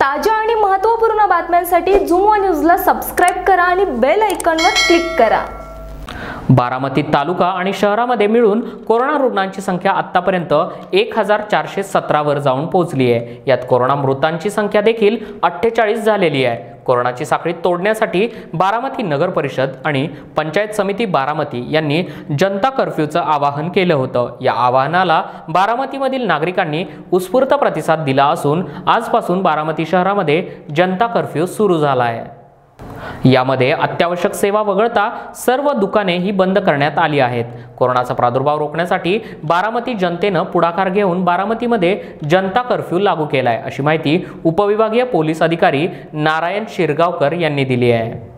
ताज्या आणि महत्त्वपूर्ण बातम्यांसाठी झुमो न्यूजला सबस्क्राईब करा आणि बेल आयकॉनवर क्लिक करा. बारामती तालुका आणि शहरामध्ये मिळून कोरोना रुग्णांची संख्या आत्तापर्यंत एक हजार चारशे सतरावर जाऊन पोहोचली आहे. यात कोरोना मृतांची संख्या देखील अठ्ठेचाळीस झालेली आहे. कोरोनाची साखळी तोडण्यासाठी बारामती नगर परिषद आणि पंचायत समिती बारामती यांनी जनता कर्फ्यूचं आवाहन केलं होतं. या आवाहनाला बारामतीमधील नागरिकांनी उत्स्फूर्त प्रतिसाद दिला असून आजपासून बारामती शहरामध्ये जनता कर्फ्यू सुरू झाला आहे. यामध्ये अत्यावश्यक सेवा वगळता सर्व दुकाने ही बंद करण्यात आली आहेत. कोरोनाचा प्रादुर्भाव रोखण्यासाठी बारामती जनतेनं पुढाकार घेऊन बारामतीमध्ये जनता कर्फ्यू लागू केलाय अशी माहिती उपविभागीय पोलीस अधिकारी नारायण शिरगावकर यांनी दिली आहे.